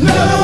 No!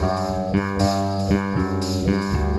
Thank you.